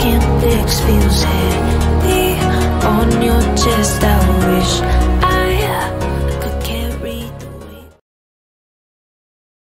Can't fix feels heavy on your chest.